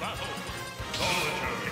battle. Soldier.